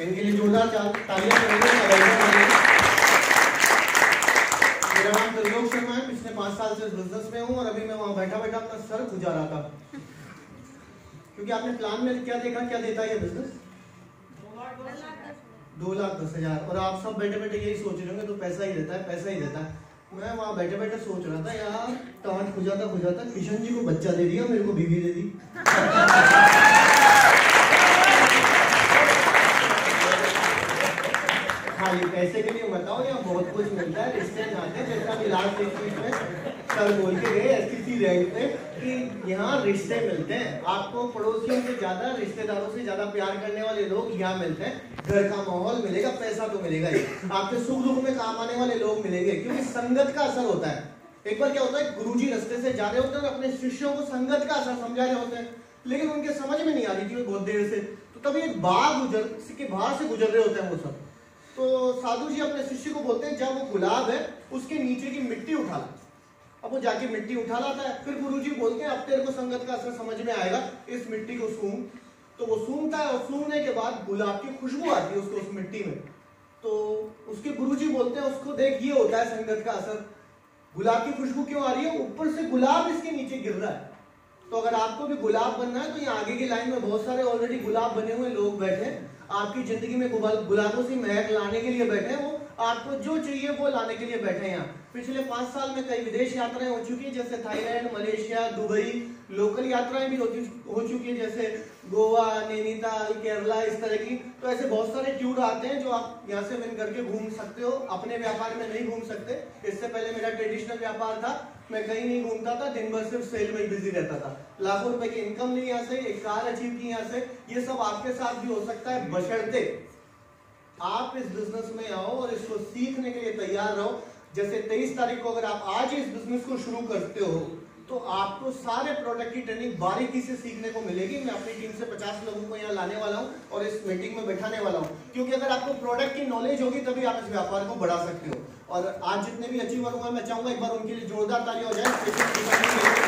इनके लिए जोरदार तालियाँ। मेरा नाम त्रिलोक शर्मा है, पिछले पाँच साल से बिज़नेस में हूँ और अभी मैं वहाँ बैठा बैठा अपना सर खुजा रहा था। क्योंकि आपने प्लान में क्या देखा, क्या देता है ये बिज़नेस दो लाख दस हज़ार। और आप सब बैठे बैठे यही सोच रहे होंगे तो पैसा ही देता है, पैसा ही देता है। मैं वहाँ बैठे बैठे सोच रहा था, यार टाट खुजाता खुजाता किशन जी को बच्चा दे दिया, मेरे को बीवी दे दी खाली पैसे के लिए बताओ यहाँ बहुत कुछ मिलता है नाते लास्ट में सर बोल के गए एसटीसी रैंक कि यहाँ रिश्ते मिलते हैं। आपको पड़ोसियों से ज़्यादा, रिश्तेदारों से ज़्यादा प्यार करने वाले लोग यहाँ मिलते हैं। घर का माहौल मिलेगा, पैसा तो मिलेगा ही। आपके सुख दुख में काम आने वाले लोग मिलेंगे, क्योंकि संगत का असर होता है। एक बार क्या होता है, गुरुजी रास्ते से जा रहे होते हैं और अपने शिष्यों को संगत का असर समझा रहे होते हैं। लेकिन उनके समझ में नहीं आ रही थी बहुत देर से। तो तभी एक बाघ गुजर के बाहर से गुजर रहे होते हैं वो सब। तो साधु जी अपने शिष्य को बोलते हैं, जब वो गुलाब है, उसके नीचे की मिट्टी उठा ला। अब वो जाके मिट्टी उठा लाता है। फिर गुरु जी बोलते हैं, अब तेरे को संगत का असर समझ में आएगा, इस मिट्टी को सूंघ। तो वो सूंघता है और सूंघने के बाद गुलाब की खुशबू आती है उसको, उस मिट्टी में। तो उसके गुरु जी बोलते हैं, उसको देख, ये होता है संगत का असर। गुलाब की खुशबू क्यों आ रही है? ऊपर से गुलाब इसके नीचे गिर रहा है। तो अगर आपको भी गुलाब बनना है तो यहाँ आगे की लाइन में बहुत सारे ऑलरेडी गुलाब बने हुए लोग बैठे हैं। आपकी ज़िंदगी में गुलाबों से महक लाने के लिए बैठे हैं वो। आपको जो चाहिए वो लाने के लिए बैठे हैं। पिछले पाँच साल में कई विदेश यात्राएँ हो चुकी है, जैसे थाईलैंड, मलेशिया, दुबई। लोकल यात्राएँ भी हो चुकी है, जैसे गोवा, नैनीताल, केरला, इस तरह की। तो ऐसे बहुत सारे टूर आते हैं जो आप यहाँ से विन करके घूम सकते हो। अपने व्यापार में नहीं घूम सकते। इससे पहले मेरा ट्रेडिशनल व्यापार था। मैं कहीं नहीं घूमता था, दिन भर सिर्फ़ सेल में बिज़ी रहता था। लाखों रुपए की इनकम नहीं यहाँ से, एक कार अचीव की यहाँ से। ये सब आपके साथ भी हो सकता है, बशर्ते आप इस बिज़नेस में आओ और इसको सीखने के लिए तैयार रहो। जैसे 23 तारीख को अगर आप आज इस बिज़नेस को शुरू करते हो तो आपको सारे प्रोडक्ट की ट्रेनिंग बारीकी से सीखने को मिलेगी। मैं अपनी टीम से 50 लोगों को यहाँ लाने वाला हूँ और इस मीटिंग में बैठाने वाला हूँ। क्योंकि अगर आपको प्रोडक्ट की नॉलेज होगी, तभी आप इस व्यापार को बढ़ा सकते हो। और आज जितने भी अचीवर हुए मैं चाहूँगा एक बार उनके लिए जोरदार ताली हो जाए स्पेशल किसान के लिए।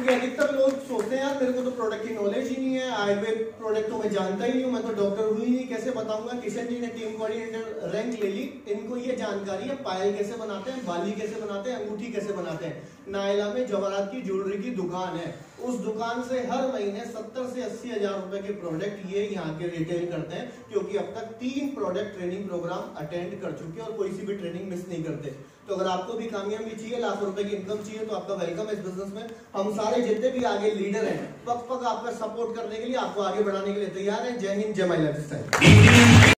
क्योंकि अधिकतर लोग सोचते हैं यार मेरे को तो प्रोडक्ट की नॉलेज ही नहीं है आयुर्वेद प्रोडक्ट तो मैं जानता ही नहीं हूँ, मैं तो डॉक्टर हुई नहीं, कैसे बताऊँगा? किशन जी ने टीम कोऑर्डिनेटर रैंक ले ली। इनको ये जानकारी है, पायल कैसे बनाते हैं, बाली कैसे बनाते हैं, अंगूठी कैसे बनाते हैं। नायला में जवाहरात की ज्वेलरी की दुकान है। उस दुकान से हर महीने सत्तर से अस्सी हज़ार रुपए के प्रोडक्ट ये यहाँ के रिटेल करते हैं, क्योंकि अब तक तीन प्रोडक्ट ट्रेनिंग प्रोग्राम अटेंड कर चुके हैं और कोई सी भी ट्रेनिंग मिस नहीं करते। तो अगर आपको भी कामयाबी चाहिए, लाखों रुपए की इनकम चाहिए तो आपका वेलकम है इस बिज़नेस में। हम सारे जितने भी आगे लीडर हैं पक पक आपका सपोर्ट करने के लिए, आपको आगे बढ़ाने के लिए तैयार हैं। जय हिंद, जय माई